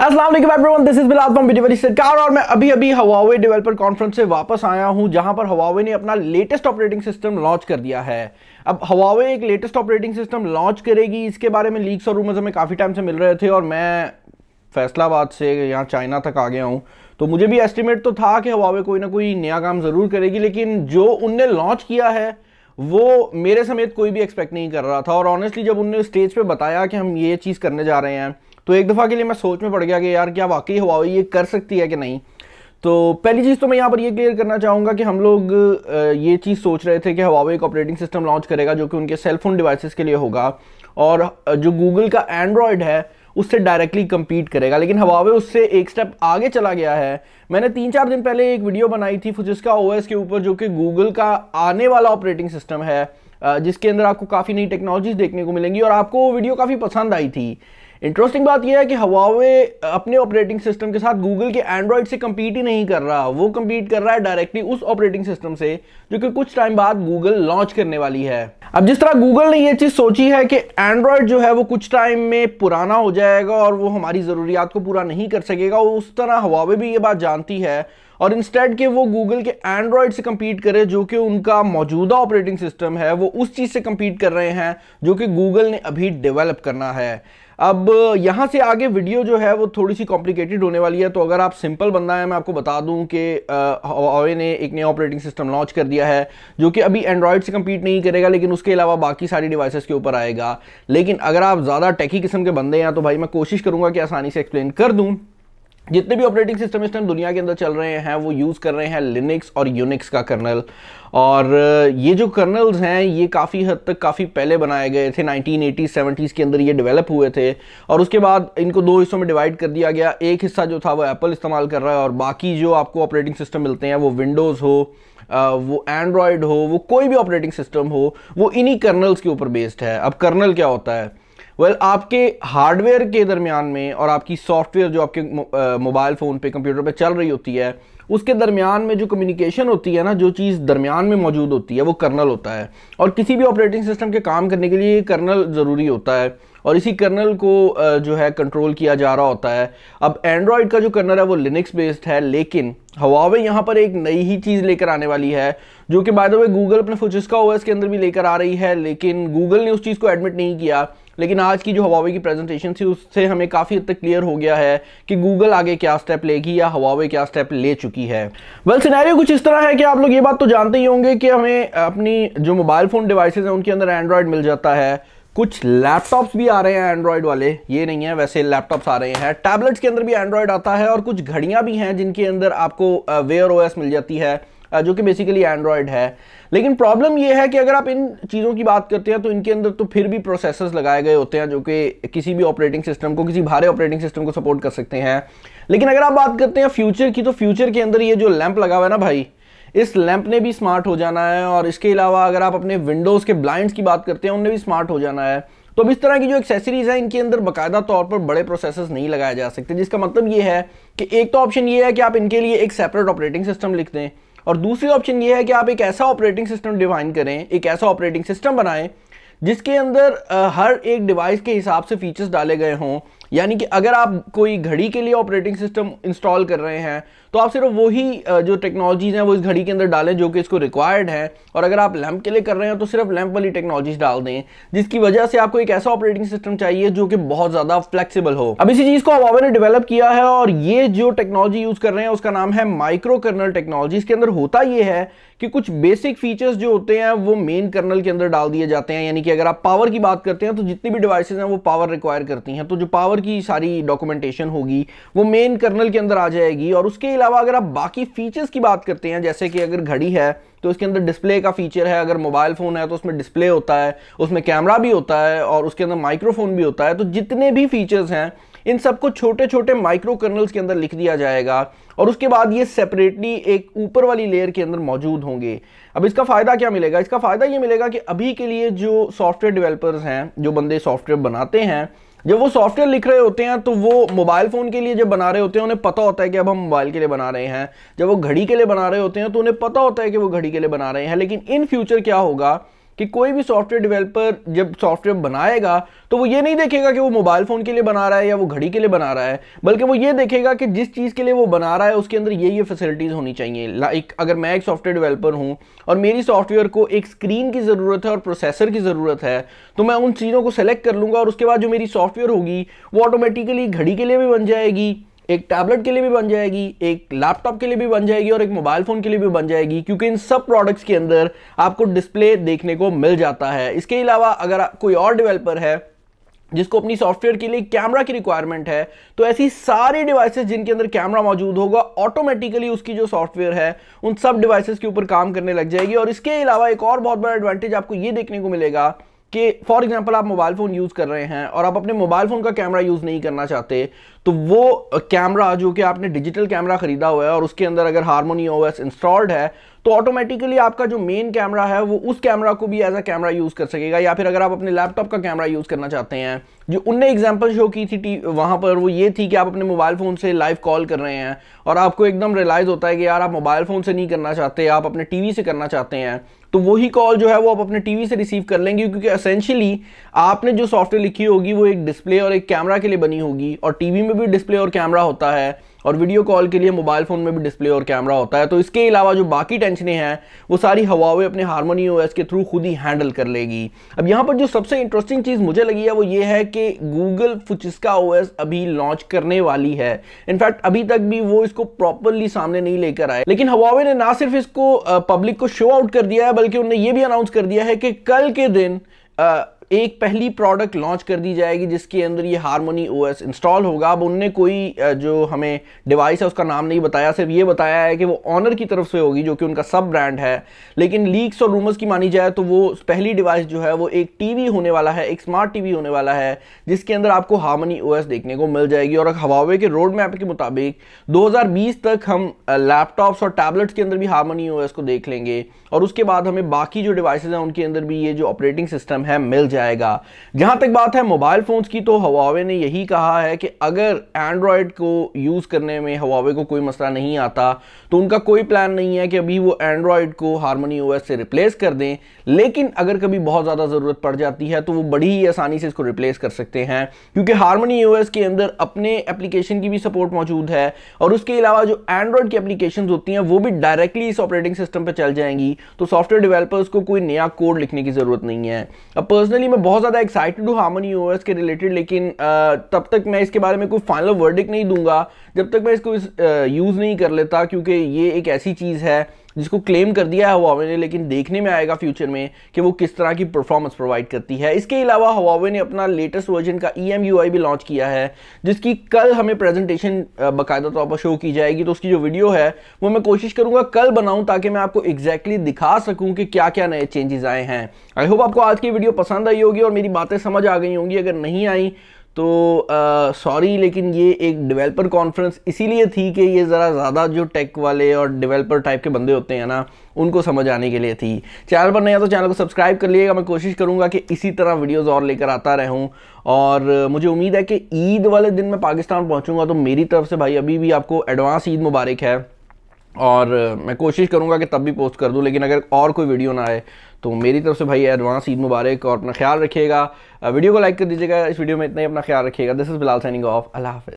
वालेकुम everyone this is Bilal from video Sarkar और मैं अभी अभी हवावे डेवलपर कॉन्फ्रेंस से वापस आया हूँ, जहाँ पर हवावे ने अपना लेटेस्ट ऑपरेटिंग सिस्टम लॉन्च कर दिया है। अब हवावे एक लेटेस्ट ऑपरेटिंग सिस्टम लॉन्च करेगी, इसके बारे में लीक्स और रूमर्स हमें काफ़ी टाइम से मिल रहे थे और मैं फैसलाबाद से यहाँ चाइना तक आ गया हूँ। तो मुझे भी एस्टिमेट तो था कि हवावे कोई ना कोई नया काम ज़रूर करेगी, लेकिन जो उनने लॉन्च किया है, वो मेरे समेत कोई भी एक्सपेक्ट नहीं कर रहा था। और ऑनेस्टली जब उनने स्टेज पर बताया कि हम ये चीज़ करने जा रहे हैं तो एक दफ़ा के लिए मैं सोच में पड़ गया कि यार, क्या वाकई हुआ ये कर सकती है कि नहीं? तो पहली चीज़ तो मैं यहाँ पर ये क्लियर करना चाहूँगा कि हम लोग ये चीज़ सोच रहे थे कि हवावे एक ऑपरेटिंग सिस्टम लॉन्च करेगा जो कि उनके सेलफोन डिवाइसेस के लिए होगा और जो गूगल का एंड्रॉयड है, उससे डायरेक्टली कम्पीट करेगा। लेकिन हवावे उससे एक स्टेप आगे चला गया है। मैंने तीन चार दिन पहले एक वीडियो बनाई थी जिसका ओएस के ऊपर जो कि गूगल का आने वाला ऑपरेटिंग सिस्टम है जिसके अंदर आपको काफ़ी नई टेक्नोलॉजीज़ देखने को मिलेंगी और आपको वो वीडियो काफ़ी पसंद आई थी। इंटरेस्टिंग बात यह है कि हवावे अपने ऑपरेटिंग सिस्टम के साथ गूगल के एंड्रॉयड से कम्पीट ही नहीं कर रहा। वो कम्पीट कर रहा है डायरेक्टली उस ऑपरेटिंग सिस्टम से, जो कि कुछ टाइम बाद गूगल लॉन्च करने वाली है। अब जिस तरह गूगल ने ये चीज़ सोची है कि एंड्रॉयड जो है वो कुछ टाइम में पुराना हो जाएगा और वो हमारी जरूरियात को पूरा नहीं कर सकेगा, उस तरह हवावे भी ये बात जानती है और इंस्टेड के वो गूगल के एंड्रॉयड से कंपीट करे, जो कि उनका मौजूदा ऑपरेटिंग सिस्टम है, वो उस चीज़ से कंपीट कर रहे हैं, जो कि गूगल ने अभी डेवलप करना है। अब, यहाँ से आगे वीडियो जो है, वो थोड़ी सी कॉम्प्लिकेटेड होने वाली है तो अगर आप सिंपल बंदा है, मैं आपको बता दूँ कि हवावे ने एक नया ऑपरेटिंग सिस्टम लॉन्च कर दिया है, जो कि अभी एंड्रॉयड से कम्पीट नहीं करेगा, लेकिन उसके अलावा बाकी सारी डिवाइसेस के ऊपर आएगा। लेकिन अगर आप ज़्यादा टेकी किस्म के बंदे हैं तो भाई मैं कोशिश करूँगा कि आसानी से एक्सप्लेन कर दूँ। जितने भी ऑपरेटिंग सिस्टम इस टाइम दुनिया के अंदर चल रहे हैं, वो यूज़ कर रहे हैं लिनक्स और यूनिक्स का कर्नल और ये जो कर्नल्स हैं, ये काफ़ी हद तक काफ़ी पहले बनाए गए थे 1980s 70s के अंदर ये डेवलप हुए थे. और उसके बाद इनको दो हिस्सों में डिवाइड कर दिया गया. एक हिस्सा जो था वो एप्पल इस्तेमाल कर रहा है और बाकी जो आपको ऑपरेटिंग सिस्टम मिलते हैं, वो विंडोज़ हो वो एंड्रॉयड हो, वो कोई भी ऑपरेटिंग सिस्टम हो, वो इन्हीं कर्नल्स के ऊपर बेस्ड है. अब कर्नल क्या होता है? वेल well, आपके हार्डवेयर के दरमियान में और आपकी सॉफ्टवेयर जो आपके मोबाइल फ़ोन पे कंप्यूटर पे चल रही होती है उसके दरमियान में जो कम्युनिकेशन होती है ना जो चीज़ दरमियान में मौजूद होती है वो कर्नल होता है। और किसी भी ऑपरेटिंग सिस्टम के काम करने के लिए कर्नल ज़रूरी होता है। और इसी कर्नल को जो है कंट्रोल किया जा रहा होता है। अब एंड्रॉयड का जो कर्नल है वो लिनक्स बेस्ड है लेकिन हवावे यहाँ पर एक नई ही चीज़ लेकर आने वाली है जो कि बाय द वे गूगल अपने फुजिस्का ओएस के अंदर भी लेकर आ रही है लेकिन गूगल ने उस चीज़ को एडमिट नहीं किया। लेकिन आज की जो हवावे की प्रेजेंटेशन थी उससे हमें काफ़ी हद तक क्लियर हो गया है कि गूगल आगे क्या स्टेप लेगी या हवावे क्या स्टेप ले चुकी है। वेल well, सिनेरियो कुछ इस तरह है कि आप लोग ये बात तो जानते ही होंगे कि हमें अपनी जो मोबाइल फ़ोन डिवाइसेज हैं उनके अंदर एंड्रॉयड मिल जाता है। कुछ लैपटॉप्स भी आ रहे हैं एंड्रॉयड वाले। ये नहीं है, वैसे लैपटॉप्स आ रहे हैं। टैबलेट्स के अंदर भी एंड्रॉयड आता है और कुछ घड़ियाँ भी हैं जिनके अंदर आपको वेयर ओएस मिल जाती है जो कि बेसिकली एंड्रॉयड है। लेकिन प्रॉब्लम ये है कि अगर आप इन चीज़ों की बात करते हैं तो इनके अंदर तो फिर भी प्रोसेसर्स लगाए गए होते हैं, जो कि किसी भी ऑपरेटिंग सिस्टम को, किसी भारे ऑपरेटिंग सिस्टम को सपोर्ट कर सकते हैं। लेकिन अगर आप बात करते हैं फ्यूचर की तो फ्यूचर के अंदर ये जो लैंप लगा हुआ है ना भाई इस लैंप ने भी स्मार्ट हो जाना है और इसके अलावा अगर आप अपने विंडोज़ के ब्लाइंड्स की बात करते हैं, उनने भी स्मार्ट हो जाना है। तो अब इस तरह की जो एक्सेसरीज है, इनके अंदर बाकायदा तौर पर बड़े प्रोसेसर्स नहीं लगाए जा सकते, जिसका मतलब ये है कि एक तो ऑप्शन ये है कि आप इनके लिए एक सेपरेट ऑपरेटिंग सिस्टम लिख दें और दूसरी ऑप्शन ये है कि आप एक ऐसा ऑपरेटिंग सिस्टम डिवाइन करें, एक ऐसा ऑपरेटिंग सिस्टम बनाएँ, जिसके अंदर हर एक डिवाइस के हिसाब से फीचर्स डाले गए हों यानी कि अगर आप कोई घड़ी के लिए ऑपरेटिंग सिस्टम इंस्टॉल कर रहे हैं तो आप सिर्फ़ वही जो टेक्नोलॉजीज़ हैं वो इस घड़ी के अंदर डालें जो कि इसको रिक्वायर्ड है। और अगर आप लैंप के लिए कर रहे हैं तो सिर्फ़ लैंप वाली टेक्नोलॉजीज़ डाल दें, जिसकी वजह से आपको एक ऐसा ऑपरेटिंग सिस्टम चाहिए जो कि बहुत ज़्यादा फ्लेक्सिबल हो। अब इसी चीज़ को अवावे ने डेवलप किया है और ये जो टेक्नोलॉजी यूज़ कर रहे हैं, उसका नाम है माइक्रो कर्नल टेक्नोलॉजी इसके अंदर होता ये है कि कुछ बेसिक फीचर्स जो होते हैं, वो मेन कर्नल के अंदर डाल दिए जाते हैं। यानी कि अगर आप पावर की बात करते हैं तो जितनी भी डिवाइसेज हैं, वो पावर रिक्वायर करती हैं। तो जो पावर की सारी डॉक्यूमेंटेशन होगी, वो मेन कर्नल के अंदर आ जाएगी और उसके अलावा अगर आप बाकी फीचर्स की बात करते हैं, जैसे कि अगर घड़ी है तो इसके अंदर डिस्प्ले का फीचर है, अगर मोबाइल फ़ोन है तो उसमें डिस्प्ले होता है, उसमें कैमरा भी होता है और उसके अंदर माइक्रोफोन भी होता है तो जितने भी फीचर्स हैं, इन सबको छोटे छोटे माइक्रो कर्नल्स के अंदर लिख दिया जाएगा और उसके बाद ये सेपरेटली एक ऊपर वाली लेयर के अंदर मौजूद होंगे। अब इसका फ़ायदा क्या मिलेगा? इसका फ़ायदा ये मिलेगा कि अभी के लिए जो सॉफ्टवेयर डेवलपर्स हैं, जो बंदे सॉफ्टवेयर बनाते हैं जब वो सॉफ्टवेयर लिख रहे होते हैं तो वो मोबाइल फ़ोन के लिए जब बना रहे होते हैं, उन्हें पता होता है कि अब हम मोबाइल के लिए बना रहे हैं। जब वो घड़ी के लिए बना रहे होते हैं तो उन्हें पता होता है कि वो घड़ी के लिए बना रहे हैं। लेकिन इन फ्यूचर क्या होगा? कि कोई भी सॉफ्टवेयर डेवलपर जब सॉफ्टवेयर बनाएगा तो वो ये नहीं देखेगा कि वो मोबाइल फ़ोन के लिए बना रहा है या वो घड़ी के लिए बना रहा है, बल्कि वो ये देखेगा कि जिस चीज़ के लिए वो बना रहा है, उसके अंदर ये ये फैसिलिटीज़ होनी चाहिए। लाइक अगर मैं एक सॉफ्टवेयर डेवलपर हूँ और मेरी सॉफ्टवेयर को एक स्क्रीन की ज़रूरत है और प्रोसेसर की ज़रूरत है तो मैं उन चीज़ों को सेलेक्ट कर लूँगा और उसके बाद जो मेरी सॉफ्टवेयर होगी, वो ऑटोमेटिकली घड़ी के लिए भी बन जाएगी। एक टैबलेट के लिए भी बन जाएगी, एक लैपटॉप के लिए भी बन जाएगी और एक मोबाइल फ़ोन के लिए भी बन जाएगी, क्योंकि इन सब प्रोडक्ट्स के अंदर आपको डिस्प्ले देखने को मिल जाता है। इसके अलावा अगर कोई और डेवलपर है, जिसको अपनी सॉफ्टवेयर के लिए कैमरा की रिक्वायरमेंट है तो ऐसी सारी डिवाइसेस जिनके अंदर कैमरा मौजूद होगा ऑटोमेटिकली उसकी जो सॉफ्टवेयर है, उन सब डिवाइसेस के ऊपर काम करने लग जाएगी। और इसके अलावा एक और बहुत बड़ा एडवांटेज आपको ये देखने को मिलेगा कि फॉर एग्जांपल आप मोबाइल फ़ोन यूज़ कर रहे हैं और आप अपने मोबाइल फ़ोन का कैमरा यूज़ नहीं करना चाहते तो वो कैमरा जो कि आपने डिजिटल कैमरा खरीदा हुआ है और उसके अंदर अगर हारमोनी ओएस इंस्टॉल्ड है तो ऑटोमेटिकली आपका जो मेन कैमरा है, वो उस कैमरा को भी एज अ कैमरा यूज़ कर सकेगा। या फिर अगर आप अपने लैपटॉप का कैमरा यूज़ करना चाहते हैं, जो उनने एग्जांपल शो की थी वहाँ पर वो ये थी कि आप अपने मोबाइल फ़ोन से लाइव कॉल कर रहे हैं और आपको एकदम रियलाइज़ होता है कि यार आप मोबाइल फ़ोन से नहीं करना चाहते, आप अपने टीवी से करना चाहते हैं। तो वही कॉल जो है वो आप अपने टीवी से रिसीव कर लेंगे, क्योंकि असेंशियली आपने जो सॉफ्टवेयर लिखी होगी वो एक डिस्प्ले और एक कैमरा के लिए बनी होगी, और टीवी में भी डिस्प्ले और कैमरा होता है। और वीडियो कॉल के लिए मोबाइल फ़ोन में भी डिस्प्ले और कैमरा होता है तो इसके अलावा जो बाकी टेंशनें हैं, वो सारी हवावे अपने हारमोनी ओएस के थ्रू खुद ही हैंडल कर लेगी। अब यहाँ पर जो सबसे इंटरेस्टिंग चीज़ मुझे लगी है, वो ये है कि गूगल फुचिस्का ओएस अभी लॉन्च करने वाली है। इनफैक्ट अभी तक भी वो इसको प्रॉपरली सामने नहीं लेकर आए। लेकिन हवावे ने ना सिर्फ़ इसको पब्लिक को शो आउट कर दिया है, बल्कि उन्होंने ये भी अनाउंस कर दिया है कि कल के दिन एक पहली प्रोडक्ट लॉन्च कर दी जाएगी जिसके अंदर ये हारमोनी ओएस इंस्टॉल होगा। अब उनने कोई जो हमें डिवाइस है उसका नाम नहीं बताया, सिर्फ़ ये बताया है कि वो ऑनर की तरफ़ से होगी, जो कि उनका सब ब्रांड है। लेकिन लीक्स और रूमर्स की मानी जाए तो वो पहली डिवाइस जो है वो एक टीवी होने वाला है, एक स्मार्ट टीवी होने वाला है, जिसके अंदर आपको हारमोनी ओएस देखने को मिल जाएगी। और हवावे के रोड मैप के मुताबिक दो हज़ार बीस तक हम लैपटॉप्स और टैबलेट्स के अंदर भी हारमोनी ओएस को देख लेंगे। और उसके बाद हमें बाकी जो डिवाइसेज हैं, उनके अंदर भी ये जो ऑपरेटिंग सिस्टम है, मिल जाए जाएगा। जहाँ तक बात है मोबाइल फोन्स की तो हवावे ने यही कहा है कि अगर एंड्रॉयड को यूज़ करने में हवावे को कोई मसला नहीं आता तो उनका कोई प्लान नहीं है कि अभी वो एंड्रॉयड को हारमोनी ओएस से रिप्लेस कर दें। लेकिन अगर कभी बहुत ज़्यादा ज़रूरत पड़ जाती है तो वो बड़ी ही आसानी से इसको रिप्लेस कर सकते हैं। क्योंकि हारमोनी ओएस के अंदर अपने एप्लीकेशन की भी सपोर्ट मौजूद है, और उसके अलावा जो एंड्रॉयड की एप्लीकेशन होती हैं, वो भी डायरेक्टली इस ऑपरेटिंग सिस्टम पर चल जाएँगी। तो सॉफ्टवेयर डेवलपर्स को कोई नया कोड लिखने की ज़रूरत नहीं है। अब पर्सनली मैं बहुत ज़्यादा एक्साइटेड हूँ हारमोनी ओएस के रिलेटेड लेकिन तब तक मैं इसके बारे में कोई फाइनल वर्डिक नहीं दूँगा, जब तक मैं इसको यूज़ नहीं कर लेता, क्योंकि ये एक ऐसी चीज़ है जिसको क्लेम कर दिया है हवावे ने, लेकिन देखने में आएगा फ्यूचर में कि वो किस तरह की परफॉर्मेंस प्रोवाइड करती है। इसके अलावा हवावे ने अपना लेटेस्ट वर्जन का EMUI भी लॉन्च किया है, जिसकी कल हमें प्रेजेंटेशन बाकायदा तौर पर शो की जाएगी। तो उसकी जो वीडियो है, वो मैं कोशिश करूँगा कल बनाऊँ ताकि मैं आपको एग्जैक्टली exactly दिखा सकूँ कि क्या क्या नए चेंजेस आए हैं। आई होप आपको आज की वीडियो पसंद आई होगी और मेरी बातें समझ आ गई होंगी। अगर नहीं आई तो सॉरी लेकिन ये एक डेवलपर कॉन्फ्रेंस इसीलिए थी कि ये ज़रा ज़्यादा जो टेक वाले और डेवलपर टाइप के बंदे होते हैं ना, उनको समझ आने के लिए थी। चैनल पर नहीं तो चैनल को सब्सक्राइब कर लीजिएगा मैं कोशिश करूँगा कि इसी तरह वीडियोज़ और लेकर आता रहूँ। और, मुझे उम्मीद है कि ईद वाले दिन मैं पाकिस्तान पहुँचूँगा तो मेरी तरफ़ से भाई अभी भी आपको एडवांस ईद मुबारक है। और, मैं कोशिश करूँगा कि तब भी पोस्ट कर दूँ, लेकिन अगर और कोई वीडियो ना आए तो मेरी तरफ़ से भाई एडवांस ईद मुबारक और अपना ख्याल रखिएगा। वीडियो को लाइक कर दीजिएगा। इस वीडियो में इतना ही अपना ख्याल रखिएगा। This is Bilal signing off अल्लाह हाफिज़।